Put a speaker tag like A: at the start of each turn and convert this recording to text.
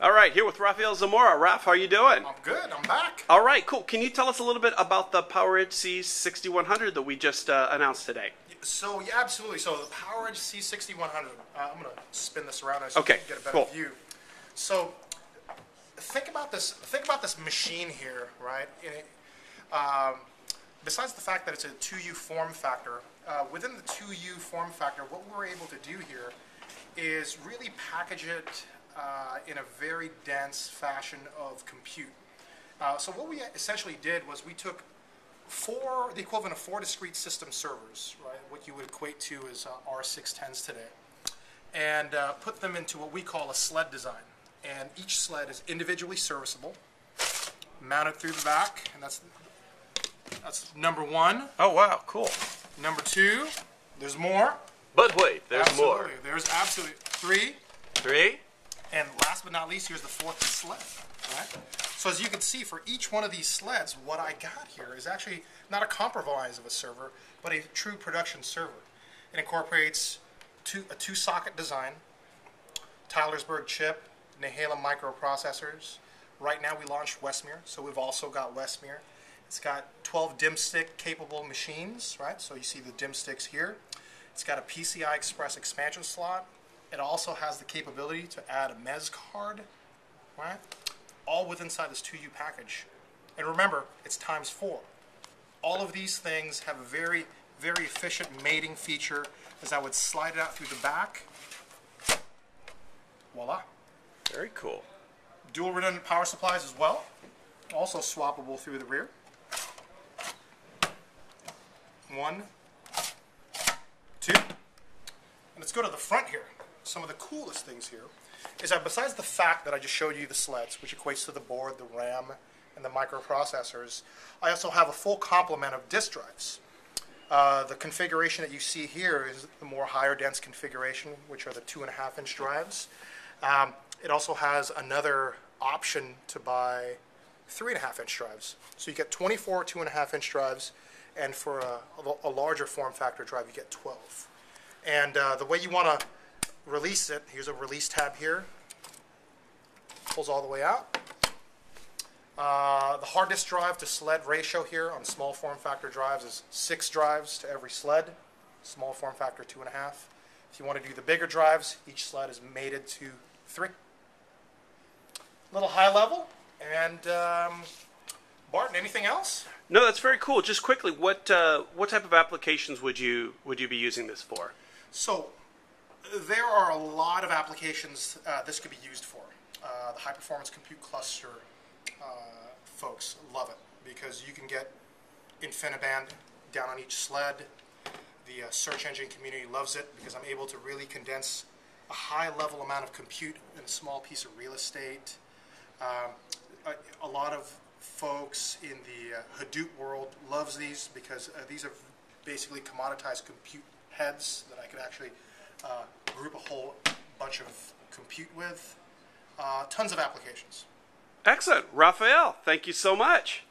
A: All right, here with Rafael Zamora. Raf, how are you doing?
B: I'm good. I'm back.
A: All right, cool. Can you tell us a little bit about the PowerEdge C6100 that we just uh, announced today?
B: So yeah, absolutely. So the PowerEdge C6100. Uh, I'm gonna spin this around so
A: Okay,
B: you can get a better
A: cool.
B: view. So think about this. Think about this machine here, right? It, um, besides the fact that it's a 2U form factor, uh, within the 2U form factor, what we're able to do here is really package it uh, in a very dense fashion of compute. Uh, so what we essentially did was we took four, the equivalent of four discrete system servers, right? What you would equate to as uh, R610s today, and uh, put them into what we call a sled design. And each sled is individually serviceable, mounted through the back, and that's that's number one.
A: Oh, wow, cool.
B: Number two, there's more.
A: But wait, there's
B: absolutely.
A: more.
B: There's absolutely three.
A: Three?
B: And last but not least, here's the fourth sled. Right? So as you can see, for each one of these sleds, what I got here is actually not a compromise of a server, but a true production server. It incorporates two, a two-socket design, Tylersburg chip, Nehalem microprocessors. Right now we launched Westmere, so we've also got Westmere. It's got 12 DIMM stick capable machines, right? So you see the DIMM sticks here. It's got a PCI Express expansion slot. It also has the capability to add a mezz card, right? All within inside this 2U package. And remember, it's times four. All of these things have a very, very efficient mating feature as I would slide it out through the back. Voila.
A: Very cool.
B: Dual redundant power supplies as well. Also swappable through the rear. One, two. And let's go to the front here. Some of the coolest things here is that besides the fact that I just showed you the sleds, which equates to the board, the RAM, and the microprocessors, I also have a full complement of disk drives. Uh, the configuration that you see here is the more higher dense configuration, which are the two and a half inch drives. Um, it also has another option to buy three and a half inch drives. So you get 24 two and a half inch drives, and for a, a larger form factor drive, you get 12. And uh, the way you want to release it, here's a release tab here. Pulls all the way out. Uh, the hard disk drive to sled ratio here on small form factor drives is six drives to every sled. Small form factor two and a half. If you want to do the bigger drives, each sled is mated to three. Little high level. And um, Barton, anything else?
A: No, that's very cool. Just quickly, what uh, what type of applications would you would you be using this for?
B: So there are a lot of applications uh, this could be used for. Uh, the high performance compute cluster uh, folks love it because you can get InfiniBand down on each sled. The uh, search engine community loves it because I'm able to really condense a high level amount of compute in a small piece of real estate. Um, a, a lot of folks in the uh, Hadoop world loves these because uh, these are basically commoditized compute heads that I could actually uh, group a whole bunch of compute with. Uh, tons of applications.
A: Excellent. Rafael, thank you so much.